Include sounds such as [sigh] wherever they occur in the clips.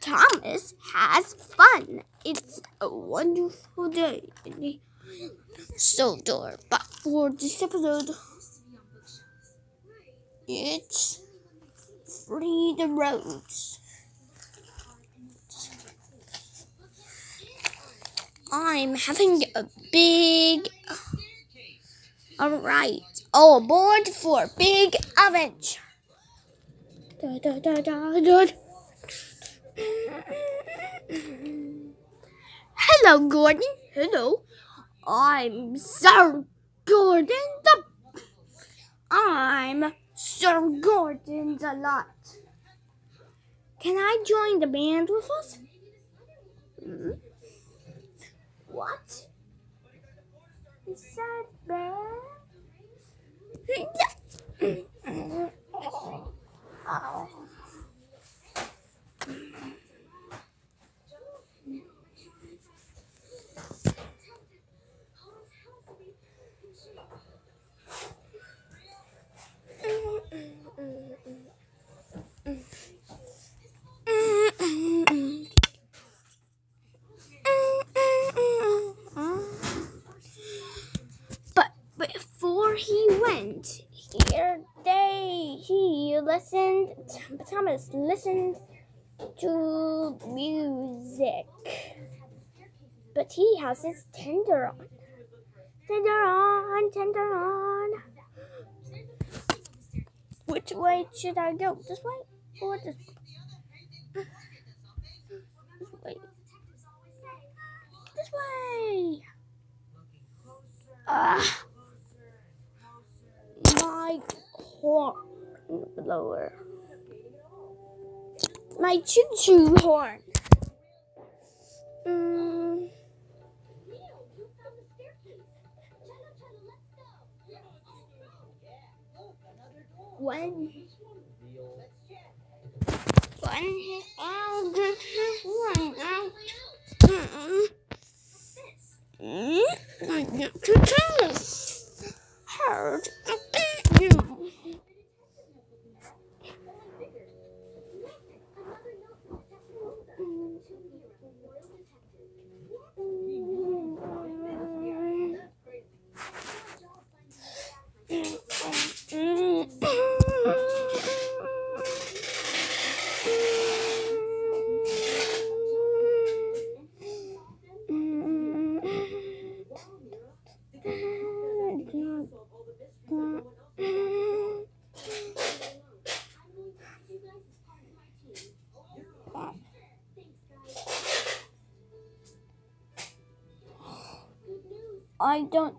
Thomas has fun. It's a wonderful day the Sodor. But for this episode, it's free the roads. I'm having a big. Alright, all aboard for big adventure. Da, da, da, da, da. Hello, Gordon. Hello. I'm Sir Gordon the. I'm Sir Gordon the Lot. Can I join the band with us? Hmm? What? Is that bad? [laughs] oh. But before he went, here they he listened. Thomas listened to music, but he has his tender on. Tender on, tender on. Which way should I go? This way or this way? This way. This way. Ah. My horn blower. My choo choo horn. Mm. One. One out. One out. Mm-mm. Mm, I get I don't.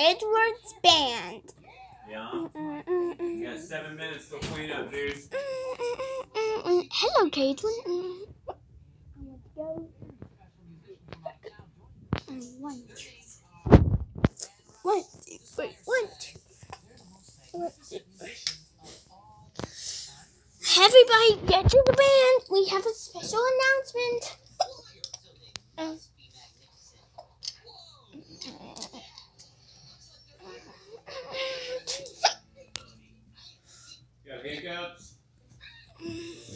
Edward's band. Yeah. Mm, mm, mm, you got seven minutes to clean up, dude. Hello, Caitlin. Let's go. One, two. One, two, one, two. Everybody, get to the band. We have a special announcement. Uh,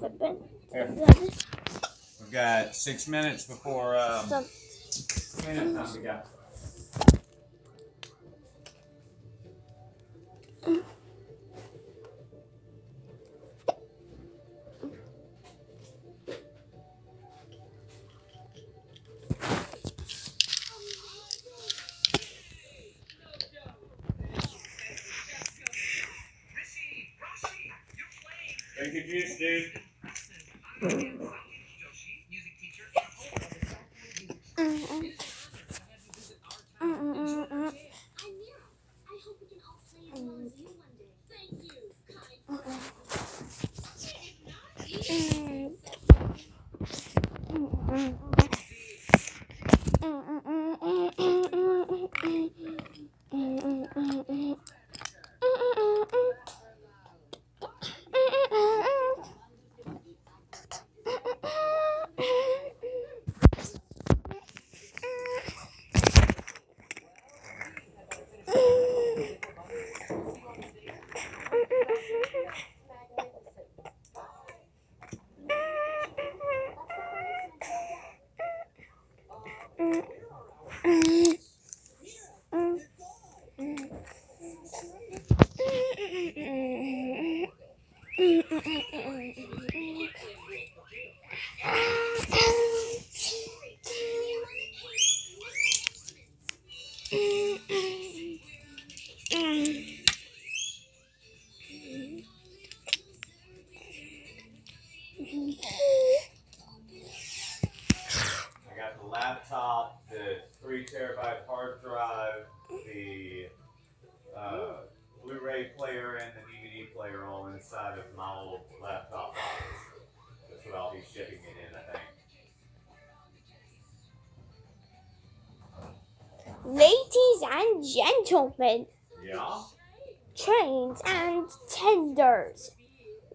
We've got six minutes before um, cleanup time. We got. Drink your juice, dude. Mm-mm-mm-mm. I hope we can all play as well as you one day. Thank you, kind I Ladies and gentlemen, Yeah. trains and tenders,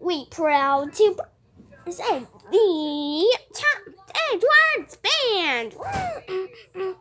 we proud to present the Top Edwards Band. Mm, mm, mm.